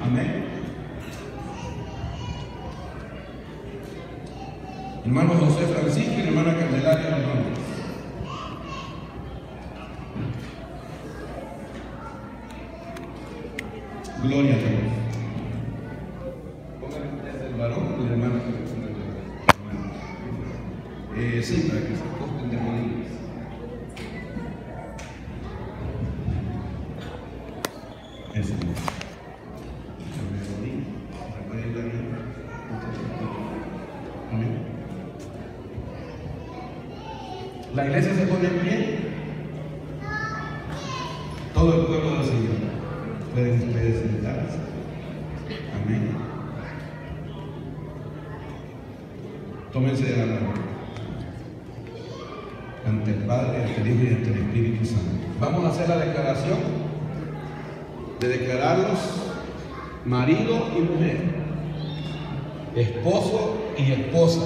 Amén. Hermano José Francisco y hermana Candelaria. Eh, sí, para que se acosten de rodillas. Eso. La iglesia se pone en pie. Todo el pueblo del Señor. Pueden ustedes sentarse. Amén. Tómense de la mano. Ante el Padre, ante el Hijo y ante el Espíritu Santo. Vamos a hacer la declaración de declararlos marido y mujer, esposo y esposa,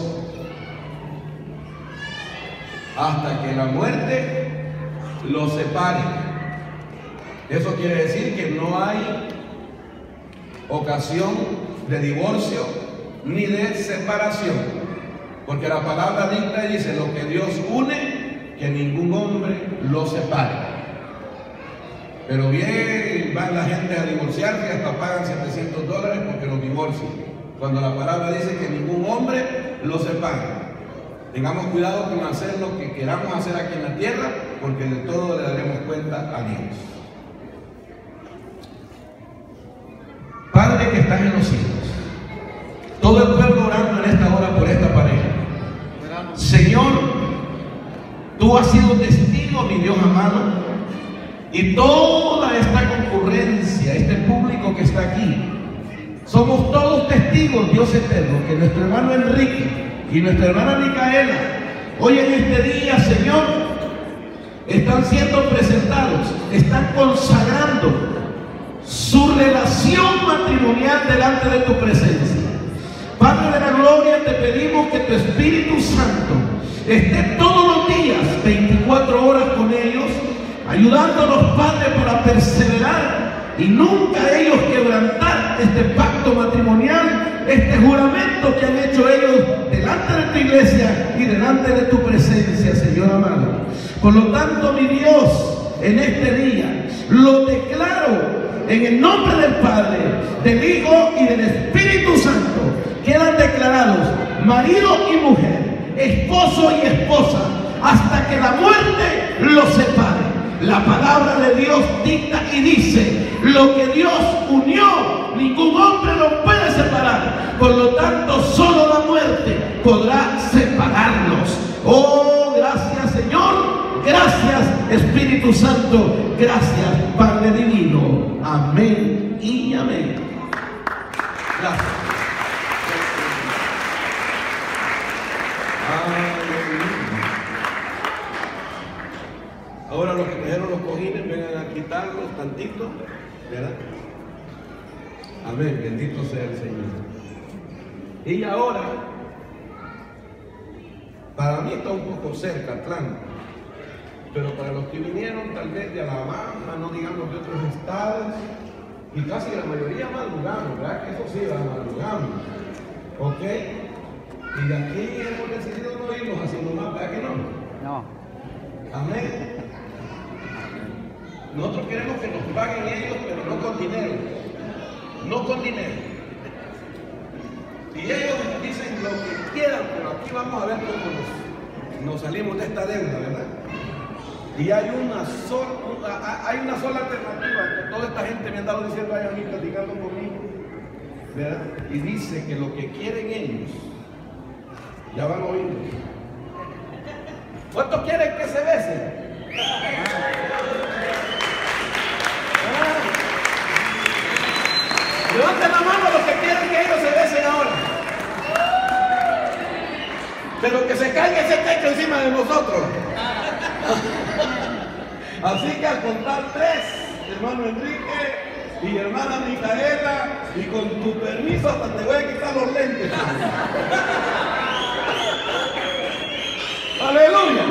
hasta que la muerte los separe. Eso quiere decir que no hay ocasión de divorcio ni de separación, porque la palabra dicta y dice lo que Dios une, que ningún hombre lo separe. Pero bien va la gente a divorciarse y hasta pagan 700 dólares porque los divorcian. Cuando la palabra dice que ningún hombre lo separa. Tengamos cuidado con hacer lo que queramos hacer aquí en la tierra, porque de todo le daremos cuenta a Dios. Padre que estás en los cielos, todo el pueblo orando en esta hora por esta pareja. Señor, tú has sido testigo, mi Dios amado, y toda esta concurrencia, este público que está aquí, somos todos testigos, Dios eterno, que nuestro hermano Enrique y nuestra hermana Micaela, hoy en este día, Señor, están siendo presentados, están consagrando su relación matrimonial delante de tu presencia. Padre de la gloria, te pedimos que tu Espíritu Santo esté todos los días, 24 horas con ellos, ayudándonos, Padre, para perseverar y nunca ellos quebrantar este pacto matrimonial, este juramento que han hecho ellos delante de tu iglesia y delante de tu presencia, Señor amado. Por lo tanto, mi Dios, en este día lo declaro en el nombre del Padre, del Hijo y del Espíritu Santo. Quedan declarados marido y mujer, esposo y esposa, hasta que la muerte los separe. La palabra de Dios dicta y dice, lo que Dios unió, ningún hombre lo puede separar. Por lo tanto, solo la muerte podrá separarlos. Oh, gracias Señor. Gracias Espíritu Santo. Gracias Padre Divino. Amén y amén. Gracias. Ahora los que trajeron los cojines vengan tantito, ¿verdad? Amén, bendito sea el Señor. Y ahora, para mí está un poco cerca, Atlanta, pero para los que vinieron tal vez de Alabama, no digamos de otros estados, y casi la mayoría madrugamos, ¿verdad? Que eso sí, la madrugamos, ¿ok? Y de aquí hemos decidido no irnos haciendo más, ¿verdad que no? No. Amén. Nosotros queremos que nos paguen ellos, pero no con dinero. No con dinero. Y ellos dicen lo que quieran, pero aquí vamos a ver cómo nos, salimos de esta deuda, ¿verdad? Y hay una, sola, hay una sola alternativa que toda esta gente me ha andado diciendo ahí a mí, platicando conmigo, ¿verdad? Y dice que lo que quieren ellos, ya van a oírlo. ¿Cuántos quieren que se besen? Levanten la mano los que quieren que ellos se besen ahora. Pero que se caiga ese techo encima de nosotros. Así que al contar tres, hermano Enrique y hermana Micaela, y con tu permiso hasta te voy a quitar los lentes. Aleluya.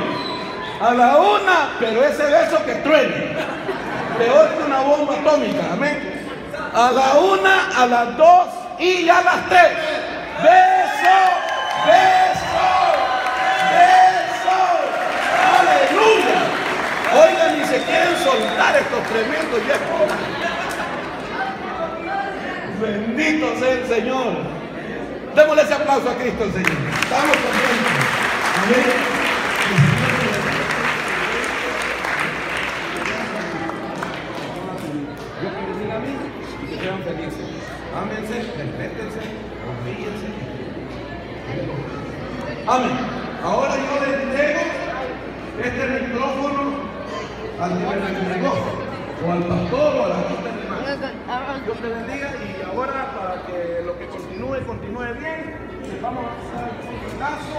A la una, pero ese beso que truene. Peor que una bomba atómica. Amén. A la una, a las dos y a las tres. Beso, beso, beso. Aleluya. Oigan, ni se quieren soltar estos tremendos viejos. Bendito sea el Señor. Démosle ese aplauso a Cristo el Señor. Estamos contentos. Ámense, respétense, confíense. Amén. Ahora yo le entrego este micrófono al negocio o al pastor o a la gente de Dios te bendiga y ahora para que lo que continúe, continúe bien, vamos a hacer un pedazo.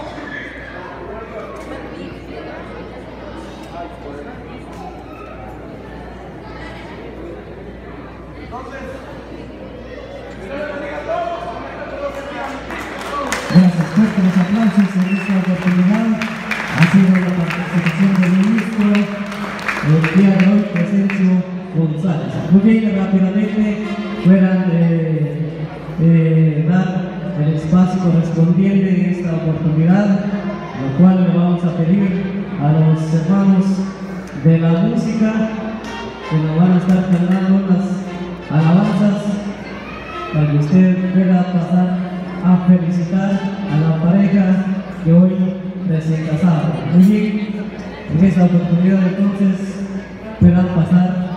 Entonces, Gracias, fuertes los aplausos en esta oportunidad. Ha sido la participación del ministro el día de hoy, Presencio González. Muy bien, rápidamente puedan eh, eh, dar el espacio correspondiente en esta oportunidad, lo cual le vamos a pedir a los hermanos de la música que nos van a estar cantando las alabanzas para que usted pueda pasar esta oportunidad entonces puedan pasar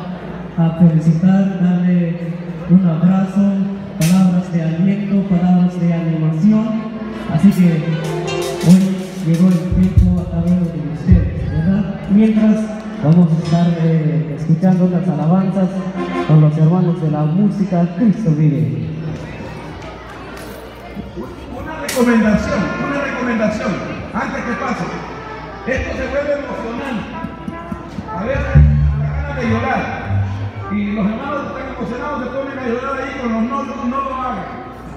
a felicitar, darle un abrazo, palabras de aliento, palabras de animación. Así que hoy llegó el tiempo a cada uno de ustedes, ¿verdad? Mientras vamos a estar eh, escuchando las alabanzas con los hermanos de la música Cristo vive. Una recomendación, una recomendación, antes que pase. Esto se vuelve emocionante. A a la gana de llorar. Y los hermanos que están emocionados se ponen a llorar ahí con los novios, no lo hagan.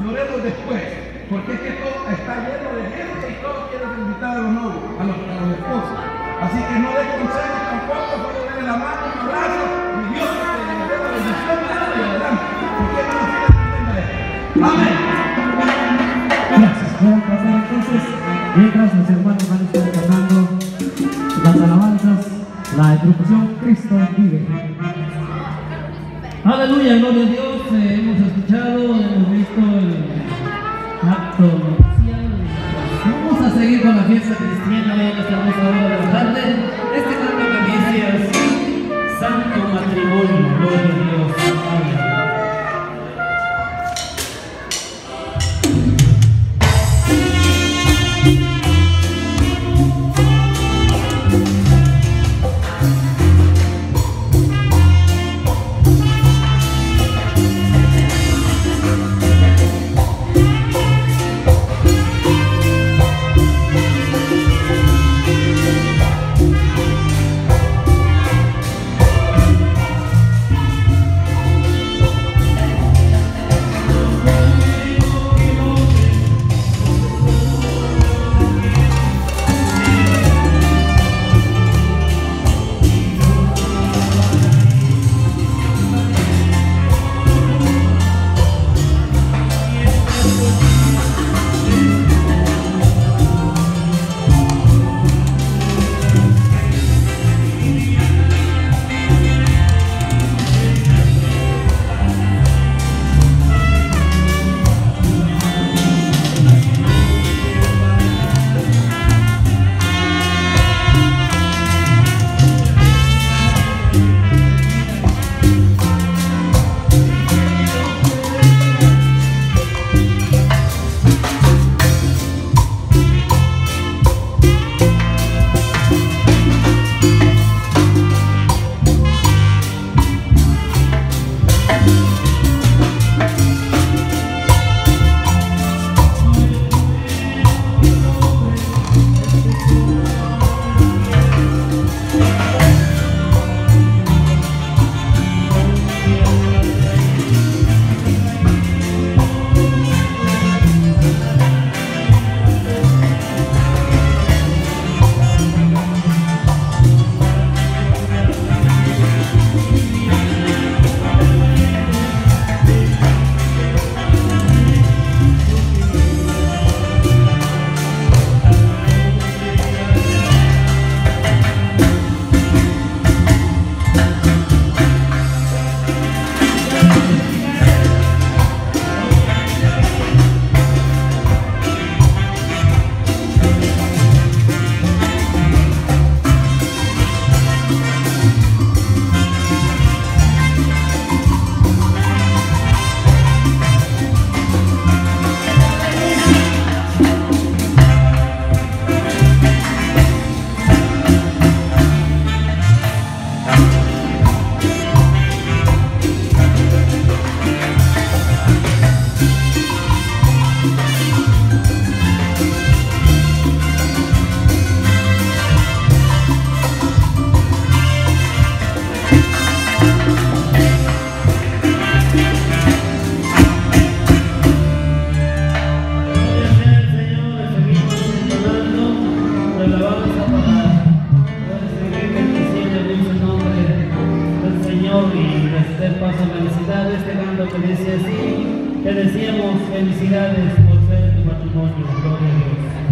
Lloremos después. Porque es que todo está lleno de gente y todos quieren invitar a los novios, a los, a los esposos. Así que no den consejos tampoco, solo den la mano, un abrazo y Dios te dé la bendición y adelante. Porque no nos Amén. Gracias. Pueden pasar entonces, mientras los introducción Cristo vive. Aleluya, gloria a Dios. lo que dice así, te decíamos felicidades por ser tu matrimonio, gloria a Dios.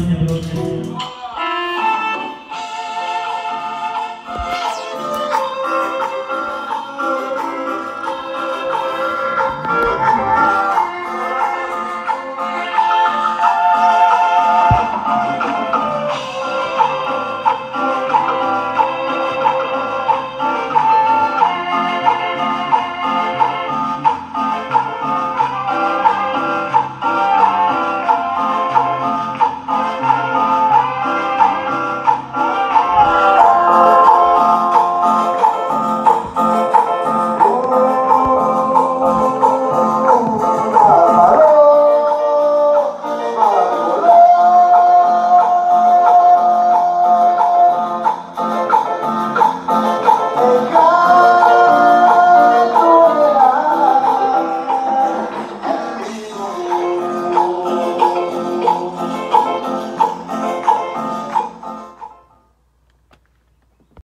Amém.